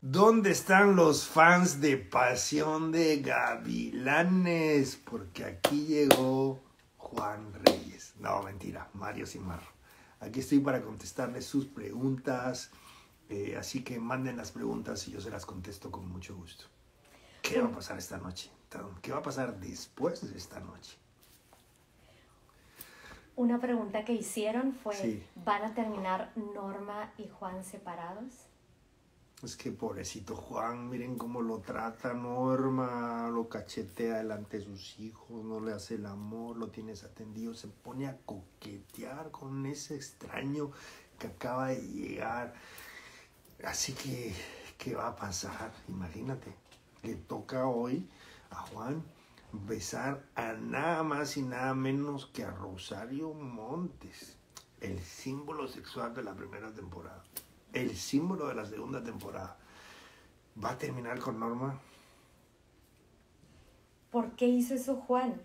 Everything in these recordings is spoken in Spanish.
¿Dónde están los fans de Pasión de Gavilanes? Porque aquí llegó Juan Reyes. No, mentira, Mario Cimarro. Aquí estoy para contestarles sus preguntas. eh, así que manden las preguntas y yo se las contesto con mucho gusto. ¿Qué va a pasar esta noche? ¿Qué va a pasar después de esta noche? Una pregunta que hicieron fue, Sí. ¿van a terminar Norma y Juan separados? Es que pobrecito Juan, miren cómo lo trata Norma, lo cachetea delante de sus hijos, no le hace el amor, lo tienes atendido, se pone a coquetear con ese extraño que acaba de llegar. Así que, ¿qué va a pasar? Imagínate, le toca hoy a Juan besar a nada más y nada menos que a Rosario Montes, el símbolo sexual de la primera temporada el símbolo de la segunda temporada. ¿Va a terminar con Norma? ¿Por qué hizo eso Juan?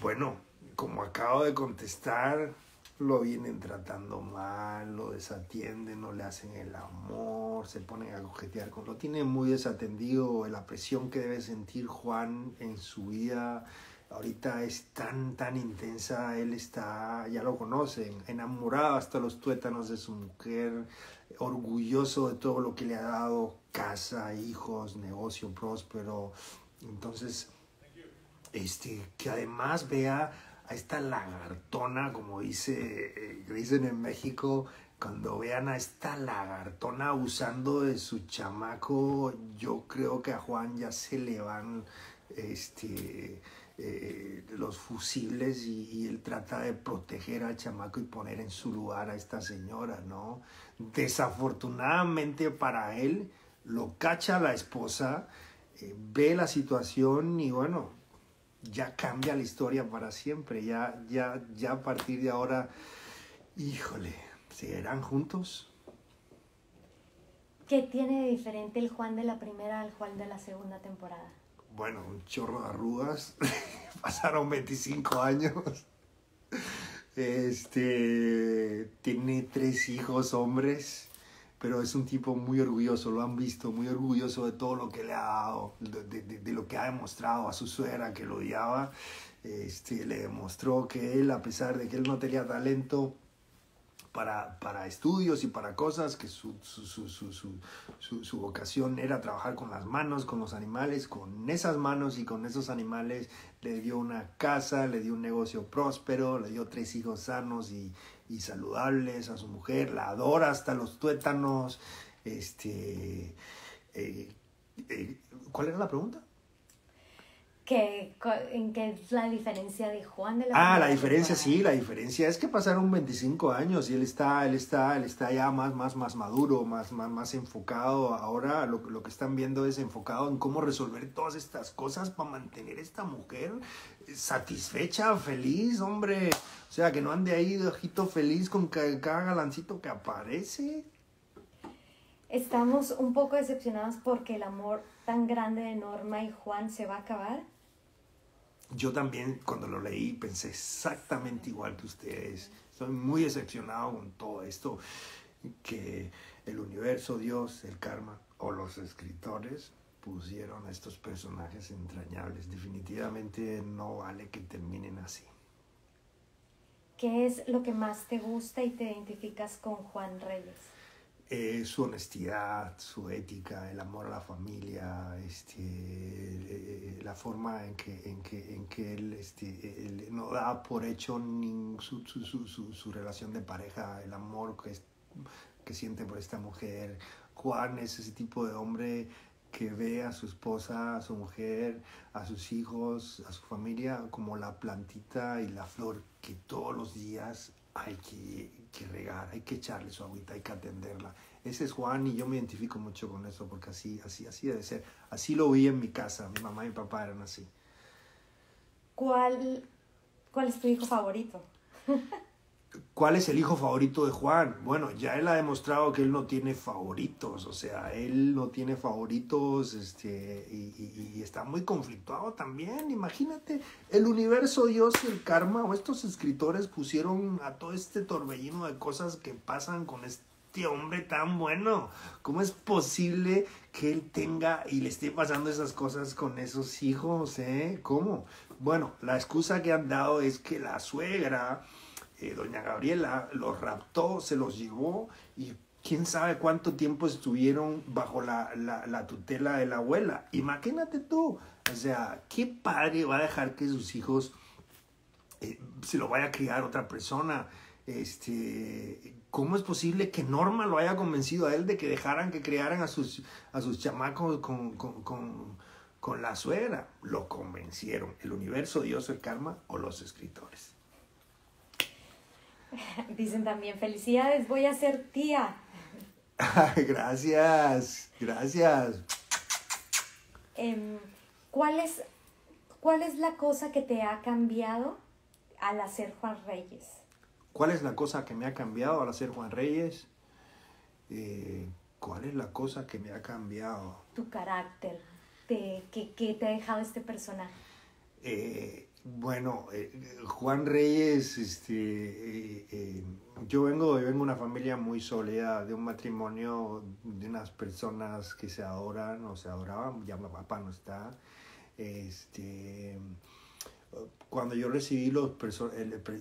Bueno, como acabo de contestar, lo vienen tratando mal, lo desatienden, no le hacen el amor, se ponen a cojetear con lo tiene muy desatendido, la presión que debe sentir Juan en su vida ahorita es tan, tan intensa, él está, ya lo conocen, enamorado hasta los tuétanos de su mujer, orgulloso de todo lo que le ha dado, casa, hijos, negocio próspero. Entonces, este, que además vea a esta lagartona, como dice, dicen en México, cuando vean a esta lagartona usando de su chamaco, yo creo que a Juan ya se le van, este, eh, los fusibles y, y, él trata de proteger al chamaco y poner en su lugar a esta señora, ¿no? Desafortunadamente para él, lo cacha la esposa, eh, ve la situación y bueno, ya cambia la historia para siempre, ya, ya, ya a partir de ahora, híjole, ¿seguirán juntos? ¿Qué tiene de diferente el Juan de la primera al Juan de la segunda temporada? Bueno, un chorro de arrugas. Pasaron 25 años. Este tiene tres hijos hombres, pero es un tipo muy orgulloso, lo han visto, muy orgulloso de todo lo que le ha dado, de, de, de lo que ha demostrado a su suegra que lo odiaba. Este, le demostró que él, a pesar de que él no tenía talento, para, para, estudios y para cosas, que su, su, su, su, vocación era trabajar con las manos, con los animales, con esas manos y con esos animales le dio una casa, le dio un negocio próspero, le dio tres hijos sanos y, y saludables a su mujer, la adora hasta los tuétanos. Este, eh, eh, ¿Cuál era la pregunta? ¿Qué, ¿En qué es la diferencia de Juan de la Ah, la diferencia, sí, la diferencia es que pasaron 25 años y él está, él está, él está ya más, más, más maduro, más, más, más enfocado. Ahora lo, lo que están viendo es enfocado en cómo resolver todas estas cosas para mantener esta mujer satisfecha, feliz, hombre. O sea, que no ande ahí de ojito feliz con cada galancito que aparece. Estamos un poco decepcionados porque el amor tan grande de Norma y Juan se va a acabar yo también cuando lo leí pensé exactamente igual que ustedes. Estoy muy decepcionado con todo esto, que el universo, Dios, el karma o los escritores pusieron a estos personajes entrañables. Definitivamente no vale que terminen así. ¿Qué es lo que más te gusta y te identificas con Juan Reyes? Eh, su honestidad, su ética, el amor a la familia, este, eh, la forma en que, en que, en que él, este, él no da por hecho ni su, su, su, su, relación de pareja, el amor que, que siente por esta mujer. Juan es ese tipo de hombre que ve a su esposa, a su mujer, a sus hijos, a su familia como la plantita y la flor que todos los días hay que, que, regar, hay que echarle su agüita, hay que atenderla. Ese es Juan y yo me identifico mucho con eso porque así, así, así debe ser. Así lo vi en mi casa, mi mamá y mi papá eran así. ¿Cuál, cuál es tu hijo favorito? ¿Cuál es el hijo favorito de Juan? Bueno, ya él ha demostrado que él no tiene favoritos, o sea, él no tiene favoritos este, y, está muy conflictuado también. Imagínate, el universo, Dios el karma, o estos escritores pusieron a todo este torbellino de cosas que pasan con este este hombre tan bueno? ¿Cómo es posible que él tenga y le esté pasando esas cosas con esos hijos? Eh? ¿Cómo? Bueno, la excusa que han dado es que la suegra, eh, doña Gabriela, los raptó, se los llevó y quién sabe cuánto tiempo estuvieron bajo la, la, tutela de la abuela. Imagínate tú, o sea, ¿qué padre va a dejar que sus hijos eh, se lo vaya a criar otra persona? Este, ¿Cómo es posible que Norma lo haya convencido a él de que dejaran que criaran a sus, a sus chamacos con, con, con, la suegra? Lo convencieron. ¿El universo, Dios, el karma o los escritores? Dicen también, felicidades, voy a ser tía. gracias, gracias. Em, ¿cuál, es, ¿Cuál es la cosa que te ha cambiado al hacer Juan Reyes? ¿Cuál es la cosa que me ha cambiado al hacer Juan Reyes? Eh, ¿Cuál es la cosa que me ha cambiado? Tu carácter. ¿Qué que, te ha dejado este personaje? Eh, bueno, eh, Juan Reyes, este, eh, eh, yo vengo, vengo de una familia muy sólida, de un matrimonio de unas personas que se adoran o se adoraban, ya mi papá no está. Este, cuando yo recibí los,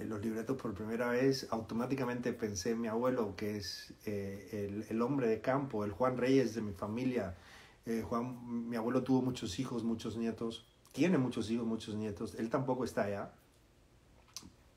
los libretos por primera vez, automáticamente pensé en mi abuelo, que es el, el, hombre de campo, el Juan Reyes de mi familia. Juan, mi abuelo tuvo muchos hijos, muchos nietos tiene muchos hijos, muchos nietos, él tampoco está allá,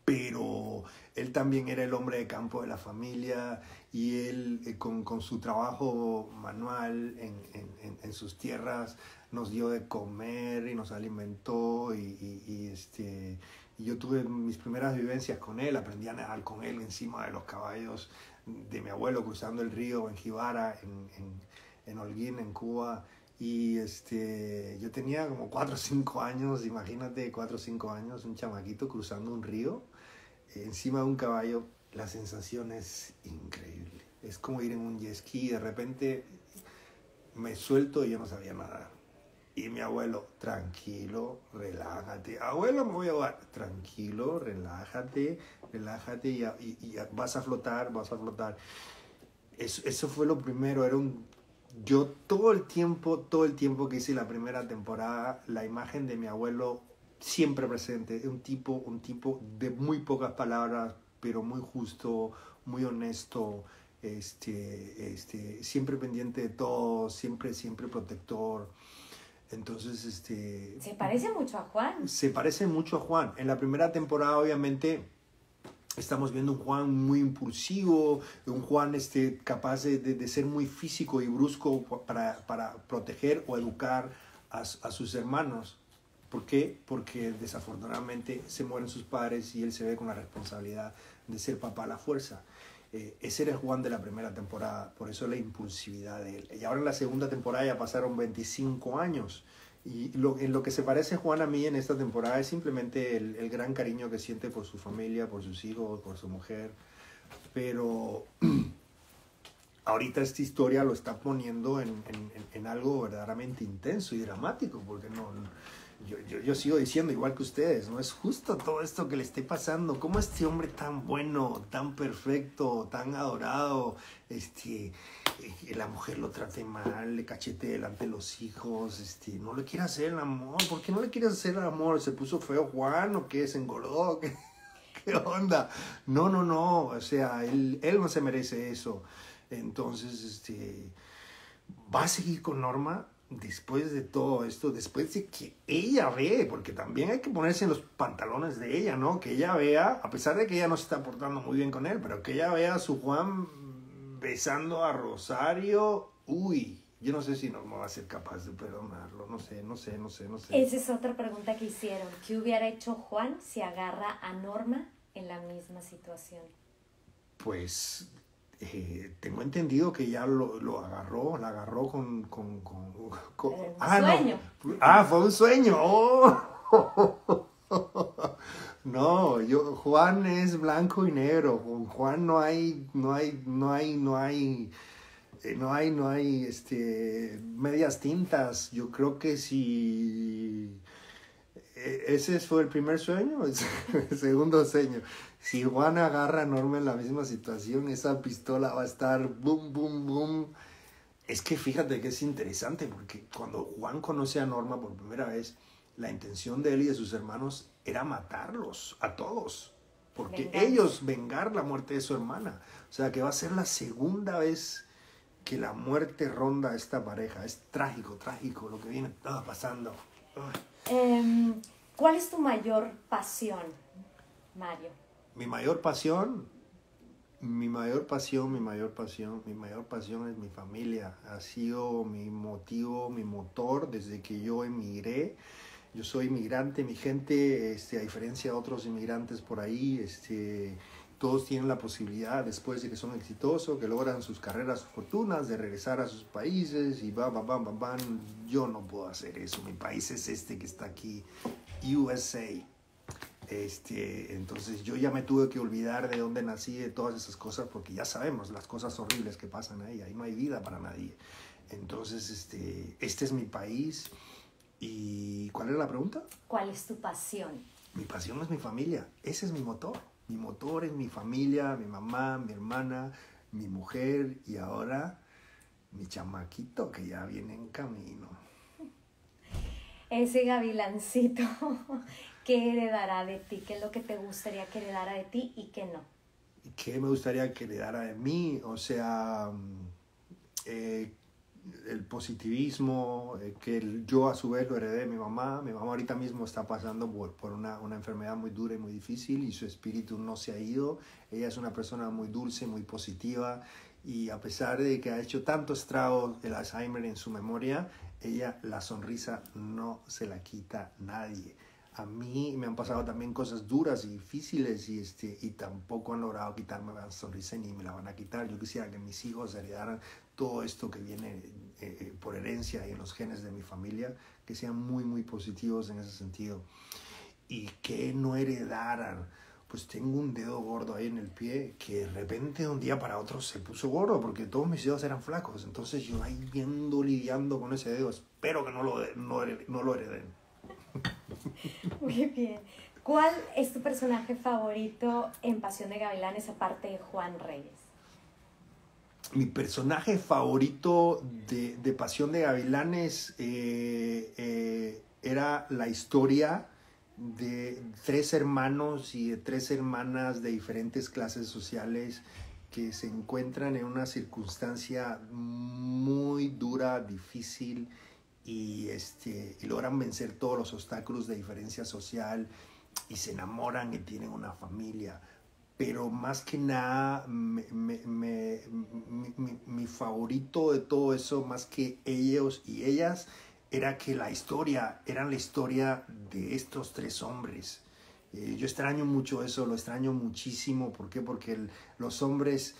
pero él también era el hombre de campo de la familia y él eh, con, con, su trabajo manual en, en, en, sus tierras nos dio de comer y nos alimentó y, y, este, yo tuve mis primeras vivencias con él, aprendí a nadar con él encima de los caballos de mi abuelo cruzando el río en Jibara, en, en Holguín, en Cuba. Y este, yo tenía como 4 o 5 años, imagínate 4 o 5 años, un chamaquito cruzando un río encima de un caballo. La sensación es increíble. Es como ir en un jet ski y de repente me suelto y yo no sabía nada. Y mi abuelo, tranquilo, relájate. Abuelo, me voy a ahogar. Tranquilo, relájate, relájate y, y, vas a flotar, vas a flotar. Eso, eso fue lo primero, era un yo todo el tiempo, todo el tiempo que hice la primera temporada, la imagen de mi abuelo siempre presente, un tipo, un tipo de muy pocas palabras, pero muy justo, muy honesto, este, este, siempre pendiente de todo, siempre, siempre protector. Entonces, este... Se parece mucho a Juan. Se parece mucho a Juan. En la primera temporada, obviamente, Estamos viendo un Juan muy impulsivo, un Juan este, capaz de, de, ser muy físico y brusco para, para proteger o educar a, a, sus hermanos. ¿Por qué? Porque desafortunadamente se mueren sus padres y él se ve con la responsabilidad de ser papá a la fuerza. Eh, ese era el Juan de la primera temporada, por eso la impulsividad de él. Y ahora en la segunda temporada ya pasaron 25 años y lo, en lo que se parece Juan a mí en esta temporada es simplemente el, el, gran cariño que siente por su familia, por sus hijos, por su mujer. Pero ahorita esta historia lo está poniendo en, en, en algo verdaderamente intenso y dramático, porque no, yo, yo, yo, sigo diciendo, igual que ustedes, no es justo todo esto que le esté pasando. ¿Cómo este hombre tan bueno, tan perfecto, tan adorado, este, eh, la mujer lo trate mal, le cachete delante de los hijos, este, no le quiere hacer el amor? ¿Por qué no le quiere hacer el amor? ¿Se puso feo Juan o qué? ¿Se engordó? ¿Qué, qué onda? No, no, no, o sea, él, él no se merece eso. Entonces, este, va a seguir con Norma después de todo esto, después de que ella ve, porque también hay que ponerse en los pantalones de ella, ¿no? Que ella vea, a pesar de que ella no se está portando muy bien con él, pero que ella vea a su Juan besando a Rosario, uy, yo no sé si Norma va a ser capaz de perdonarlo, no sé, no sé, no sé, no sé. Esa es otra pregunta que hicieron. ¿Qué hubiera hecho Juan si agarra a Norma en la misma situación? Pues eh, tengo entendido que ya lo, lo, agarró, la agarró con... con, con, ah, sueño. No. Ah, fue un sueño. Oh. No, yo, Juan es blanco y negro. Con Juan no hay, no hay, no hay, no hay, eh, no hay, no hay, este, medias tintas. Yo creo que si e, ese fue el primer sueño, el segundo sueño. Si Juan agarra a Norma en la misma situación, esa pistola va a estar boom, boom, boom. Es que fíjate que es interesante, porque cuando Juan conoce a Norma por primera vez, la intención de él y de sus hermanos era matarlos a todos, porque ellos vengar la muerte de su hermana. O sea que va a ser la segunda vez que la muerte ronda a esta pareja. Es trágico, trágico lo que viene pasando. Em, ¿Cuál es tu mayor pasión, Mario? Mi mayor pasión, mi mayor pasión, mi mayor pasión, mi mayor pasión es mi familia. Ha sido mi motivo, mi motor desde que yo emigré. Yo soy inmigrante, mi gente, este, a diferencia de otros inmigrantes por ahí, este, todos tienen la posibilidad, después de que son exitosos, que logran sus carreras, sus fortunas, de regresar a sus países y va, va, va, va. Yo no puedo hacer eso. Mi país es este que está aquí, USA. Este, entonces yo ya me tuve que olvidar de dónde nací, de todas esas cosas, porque ya sabemos las cosas horribles que pasan ahí. Ahí no hay vida para nadie. Entonces, este, este es mi país. ¿Y cuál era la pregunta? ¿Cuál es tu pasión? Mi pasión es mi familia. Ese es mi motor. Mi motor es mi familia, mi mamá, mi hermana, mi mujer y ahora mi chamaquito que ya viene en camino. Ese gavilancito, ¿qué heredará de ti? ¿Qué es lo que te gustaría que heredara de ti y qué no? ¿Qué me gustaría que heredara de mí? O sea, mm, eh, el positivismo, eh, que yo a su vez lo heredé de mi mamá. Mi mamá ahorita mismo está pasando por, por una, una, enfermedad muy dura y muy difícil y su espíritu no se ha ido. Ella es una persona muy dulce, muy positiva y a pesar de que ha hecho tanto estrago el Alzheimer en su memoria, ella la sonrisa no se la quita nadie a mí me han pasado también cosas duras y difíciles y, este, y tampoco han logrado quitarme la sonrisa ni me la van a quitar. Yo quisiera que mis hijos heredaran todo esto que viene eh, eh, por herencia y en los genes de mi familia, que sean muy, muy positivos en ese sentido. Y que no heredaran. Pues tengo un dedo gordo ahí en el pie que de repente de un día para otro se puso gordo porque todos mis dedos eran flacos. Entonces yo ahí viendo, lidiando con ese dedo, espero que no lo, no, no lo hereden. Muy bien. ¿Cuál es tu personaje favorito en Pasión de Gavilanes aparte de Juan Reyes? Mi personaje favorito de, de Pasión de Gavilanes eh, eh, era la historia de tres hermanos y de tres hermanas de diferentes clases sociales que se encuentran en una circunstancia muy dura, difícil y, este, logran vencer todos los obstáculos de diferencia social y se enamoran y tienen una familia. Pero más que nada, mi, favorito de todo eso, más que ellos y ellas, era que la historia, era la historia de estos tres hombres. Eh, yo extraño mucho eso, lo extraño muchísimo. ¿Por qué? Porque los hombres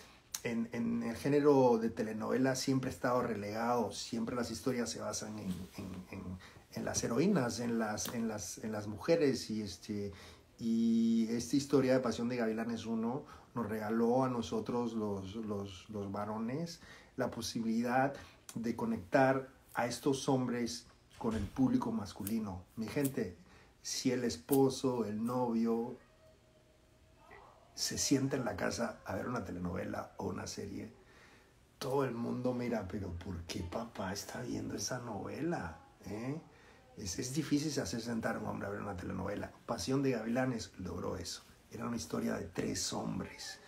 en, el género de telenovela siempre ha estado relegado, siempre las historias se basan en, las heroínas, en las, mujeres y, este, y esta historia de Pasión de Gavilanes 1 nos regaló a nosotros los, los varones la posibilidad de conectar a estos hombres con el público masculino. Mi gente, si el esposo, el novio, se sienta en la casa a ver una telenovela o una serie, todo el mundo mira, pero ¿por qué papá está viendo esa novela? ¿Eh? Es, es, difícil hacer sentar a un hombre a ver una telenovela. Pasión de Gavilanes logró eso. Era una historia de tres hombres.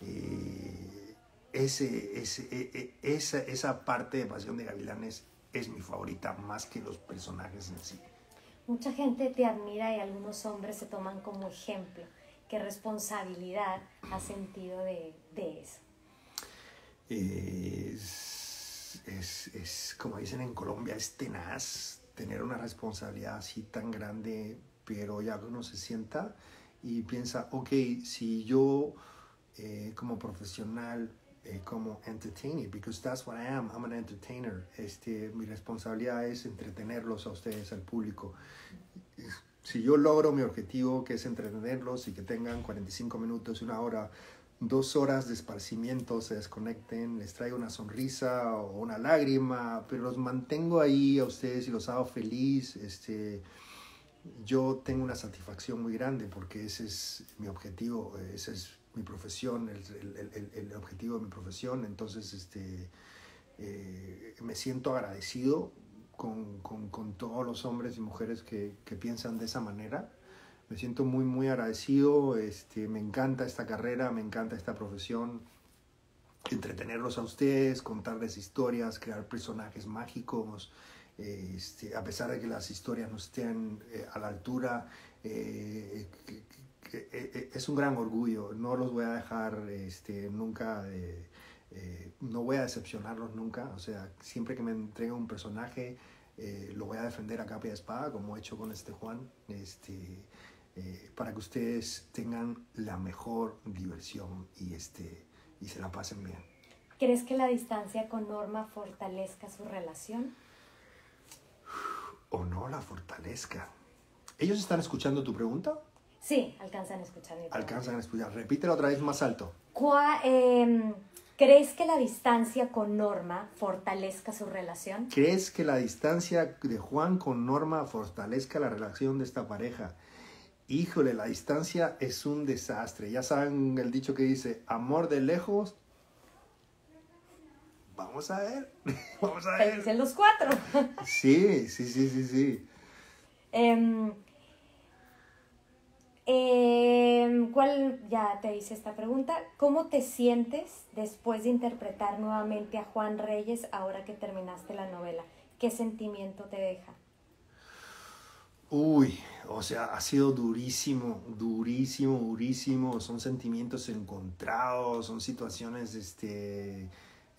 Eh, ese, ese, e, e, esa, esa parte de Pasión de Gavilanes es mi favorita, más que los personajes en sí. Mucha gente te admira y algunos hombres se toman como ejemplo qué responsabilidad has sentido de, de eso. Es, es, es, como dicen en Colombia, es tenaz tener una responsabilidad así tan grande, pero ya uno se sienta y piensa, ok, si yo eh, como profesional, eh, como entertainer, because that's what I am, I'm an entertainer, este, mi responsabilidad es entretenerlos a ustedes, al público si yo logro mi objetivo, que es entretenerlos y que tengan 45 minutos, una hora, dos horas de esparcimiento, se desconecten, les traigo una sonrisa o una lágrima, pero los mantengo ahí a ustedes y los hago feliz, este, yo tengo una satisfacción muy grande porque ese es mi objetivo, esa es mi profesión, el, objetivo de mi profesión. Entonces, este, eh, me siento agradecido con, con, todos los hombres y mujeres que, que, piensan de esa manera. Me siento muy, muy agradecido. Este, me encanta esta carrera, me encanta esta profesión. Entretenerlos a ustedes, contarles historias, crear personajes mágicos. Este, a pesar de que las historias no estén eh, a la altura, eh, es un gran orgullo. No los voy a dejar este, nunca. Eh, no voy a decepcionarlos nunca, o sea, siempre que me entregue un personaje, eh, lo voy a defender a capa y espada, como he hecho con este Juan, este, eh, para que ustedes tengan la mejor diversión y, este, y se la pasen bien. ¿Crees que la distancia con Norma fortalezca su relación? O no la fortalezca. ¿Ellos están escuchando tu pregunta? Sí, alcanzan a escuchar mi pregunta. Alcanzan a escuchar. Repítelo otra vez más alto. ¿Cuál, eh, ¿Crees que la distancia con Norma fortalezca su relación? ¿Crees que la distancia de Juan con Norma fortalezca la relación de esta pareja? Híjole, la distancia es un desastre. Ya saben el dicho que dice, amor de lejos. Vamos a ver, vamos a ver. Dicen los cuatro. sí, sí, sí, sí, sí. Eh, eh, ¿Cuál, ya te hice esta pregunta, ¿cómo te sientes después de interpretar nuevamente a Juan Reyes ahora que terminaste la novela? ¿Qué sentimiento te deja? Uy, o sea, ha sido durísimo, durísimo, durísimo. Son sentimientos encontrados, son situaciones, este,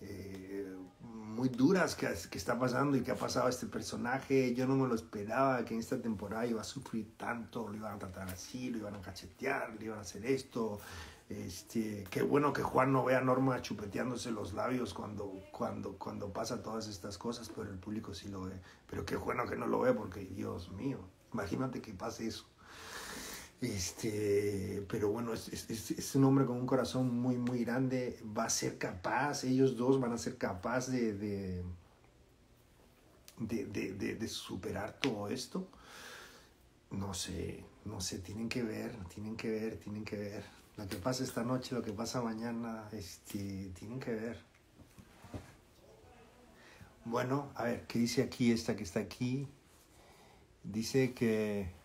eh, muy duras que, que, está pasando y que ha pasado este personaje. Yo no me lo esperaba que en esta temporada iba a sufrir tanto, lo iban a tratar así, lo iban a cachetear, le iban a hacer esto. Este, qué bueno que Juan no vea a Norma chupeteándose los labios cuando, cuando, cuando pasa todas estas cosas, pero el público sí lo ve. Pero qué bueno que no lo ve porque, Dios mío, imagínate que pase eso. Este, pero bueno, es, es, es, un hombre con un corazón muy, muy grande. Va a ser capaz, ellos dos van a ser capaces de, de, de, de, de superar todo esto. No sé, no sé, tienen que ver, tienen que ver, tienen que ver. Lo que pasa esta noche, lo que pasa mañana, este, tienen que ver. Bueno, a ver, ¿qué dice aquí esta que está aquí? Dice que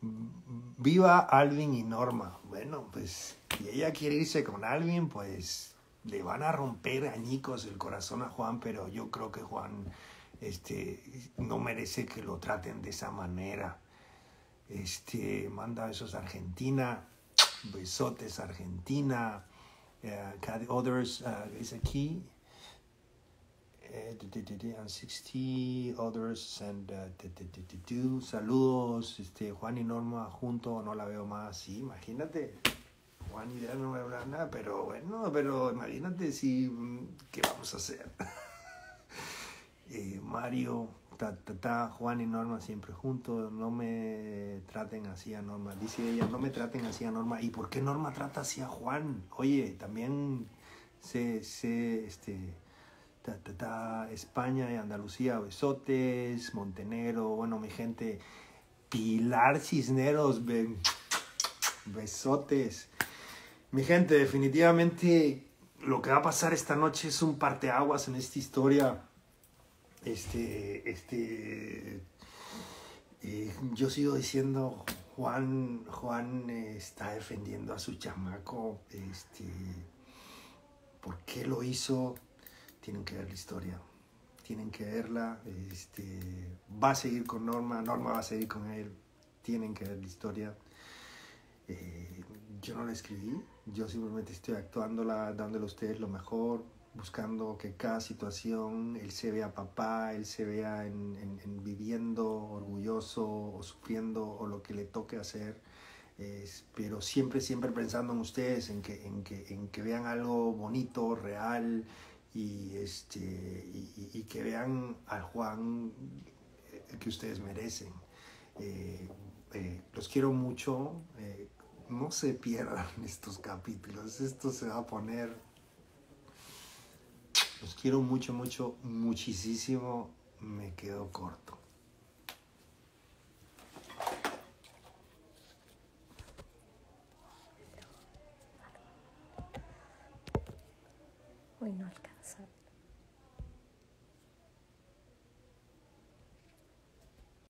viva Alvin y Norma. Bueno, pues si ella quiere irse con Alvin, pues le van a romper añicos el corazón a Juan, pero yo creo que Juan este, no merece que lo traten de esa manera. Este, manda besos a Argentina, besotes Argentina. Uh, others uh, is aquí. Eh, and 60 others and uh, saludos este Juan y Norma junto no la veo más. Sí imagínate. Juan y no me hablan nada pero bueno pero imagínate si mm, qué vamos a hacer eh, Mario ta, ta, ta, Juan y Norma siempre juntos. No me traten así a Norma. Dice ella no me traten así a Norma y por qué Norma trata así a Juan oye también se se este España y Andalucía, besotes, Montenegro, bueno, mi gente, Pilar Cisneros, besotes. Mi gente, definitivamente lo que va a pasar esta noche es un parteaguas en esta historia. Este, este, eh, yo sigo diciendo, Juan, Juan está defendiendo a su chamaco, este, ¿por qué lo hizo? Tienen que ver la historia, tienen que verla, este, va a seguir con Norma, Norma va a seguir con él, tienen que ver la historia. Eh, yo no la escribí, yo simplemente estoy actuándola, dándole a ustedes lo mejor, buscando que cada situación él se vea papá, él se vea en, en, viviendo orgulloso o sufriendo o lo que le toque hacer. pero siempre, siempre pensando en ustedes, en que, en que, en que vean algo bonito, real, y, este, y, y que vean al Juan eh, que ustedes merecen. Eh, eh, los quiero mucho. No se pierdan estos capítulos. Esto se va a poner... Los quiero mucho, mucho, muchísimo. Me quedo corto. Uy, no